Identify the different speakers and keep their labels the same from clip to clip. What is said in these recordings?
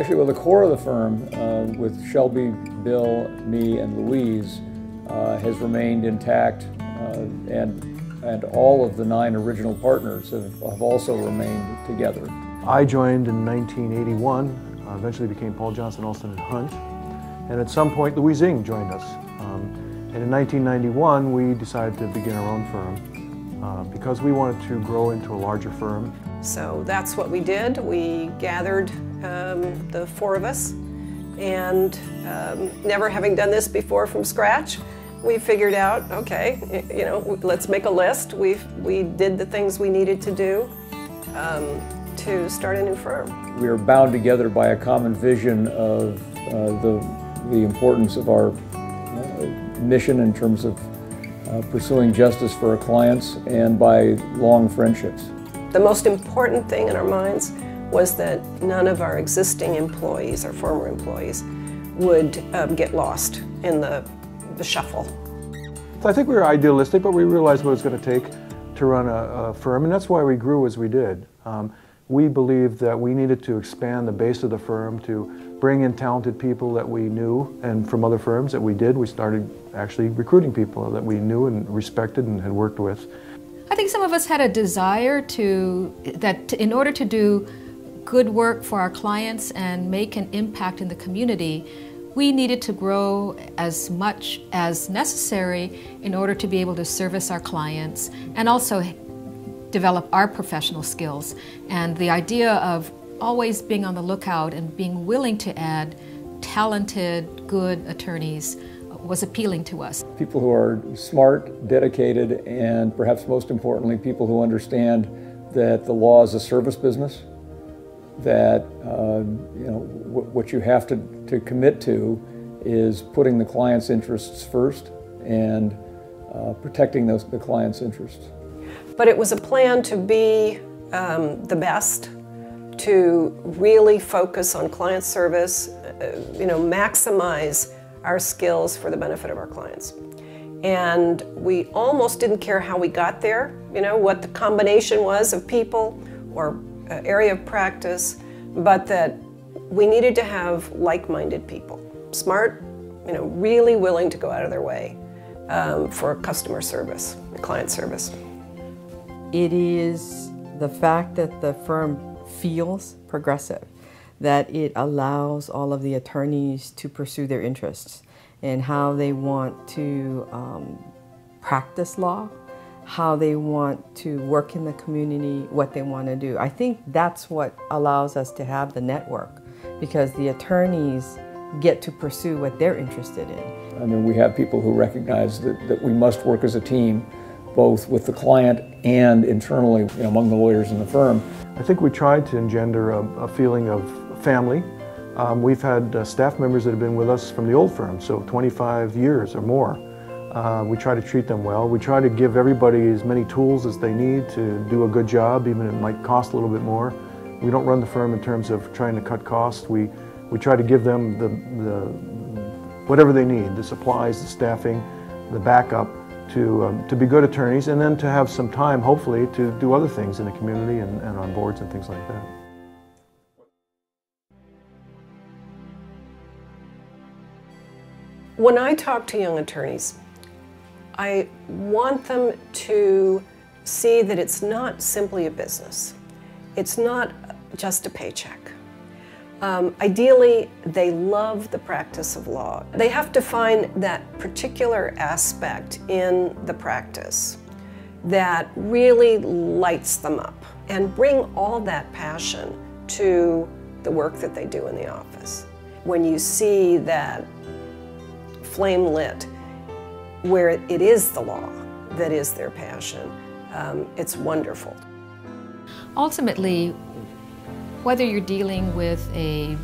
Speaker 1: Actually, well, the core of the firm, uh, with Shelby, Bill, me, and Louise, uh, has remained intact, uh, and and all of the nine original partners have, have also remained together.
Speaker 2: I joined in 1981, uh, eventually became Paul Johnson Alston and Hunt, and at some point Louise Ing joined us. Um, and in 1991, we decided to begin our own firm uh, because we wanted to grow into a larger firm.
Speaker 3: So that's what we did. We gathered um, the four of us, and um, never having done this before from scratch, we figured out, okay, you know, let's make a list. We we did the things we needed to do um, to start a new firm.
Speaker 1: We are bound together by a common vision of uh, the the importance of our uh, mission in terms of uh, pursuing justice for our clients and by long friendships.
Speaker 3: The most important thing in our minds was that none of our existing employees or former employees would um, get lost in the, the shuffle.
Speaker 2: So I think we were idealistic, but we realized what it was going to take to run a, a firm, and that's why we grew as we did. Um, we believed that we needed to expand the base of the firm to bring in talented people that we knew, and from other firms that we did, we started actually recruiting people that we knew and respected and had worked with.
Speaker 4: I think some of us had a desire to, that in order to do good work for our clients and make an impact in the community, we needed to grow as much as necessary in order to be able to service our clients and also develop our professional skills. And the idea of always being on the lookout and being willing to add talented, good attorneys was appealing to us.
Speaker 1: People who are smart, dedicated, and perhaps most importantly, people who understand that the law is a service business that uh, you know what you have to, to commit to is putting the client's interests first and uh, protecting those, the client's interests.
Speaker 3: But it was a plan to be um, the best, to really focus on client service, uh, you know, maximize our skills for the benefit of our clients. And we almost didn't care how we got there, you know, what the combination was of people or area of practice, but that we needed to have like-minded people, smart, you know, really willing to go out of their way um, for customer service, client service.
Speaker 5: It is the fact that the firm feels progressive, that it allows all of the attorneys to pursue their interests and how they want to um, practice law how they want to work in the community, what they want to do. I think that's what allows us to have the network because the attorneys get to pursue what they're interested in.
Speaker 1: I mean, we have people who recognize that, that we must work as a team, both with the client and internally you know, among the lawyers in the firm.
Speaker 2: I think we tried to engender a, a feeling of family. Um, we've had uh, staff members that have been with us from the old firm, so 25 years or more. Uh, we try to treat them well. We try to give everybody as many tools as they need to do a good job, even if it might cost a little bit more. We don't run the firm in terms of trying to cut costs. We, we try to give them the, the, whatever they need, the supplies, the staffing, the backup to, um, to be good attorneys and then to have some time, hopefully, to do other things in the community and, and on boards and things like that.
Speaker 3: When I talk to young attorneys, I want them to see that it's not simply a business. It's not just a paycheck. Um, ideally, they love the practice of law. They have to find that particular aspect in the practice that really lights them up and bring all that passion to the work that they do in the office. When you see that flame lit where it is the law that is their passion. Um, it's wonderful.
Speaker 4: Ultimately, whether you're dealing with a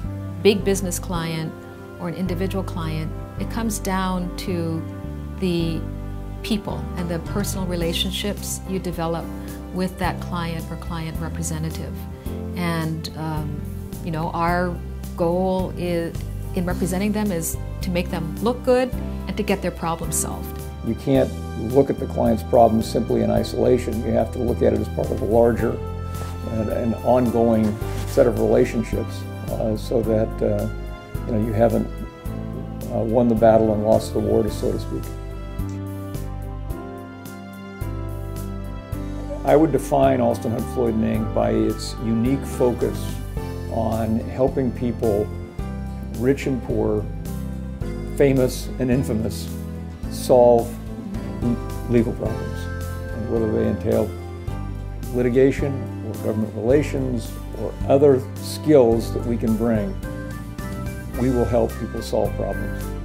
Speaker 4: big business client or an individual client, it comes down to the people and the personal relationships you develop with that client or client representative. And, um, you know, our goal is, in representing them is to make them look good and to get their problem solved.
Speaker 1: You can't look at the client's problem simply in isolation. You have to look at it as part of a larger and an ongoing set of relationships uh, so that uh, you know you haven't uh, won the battle and lost the war, so to speak. I would define Alston Hunt Floyd and Ing. by its unique focus on helping people, rich and poor, famous and infamous, solve legal problems, and whether they entail litigation or government relations or other skills that we can bring, we will help people solve problems.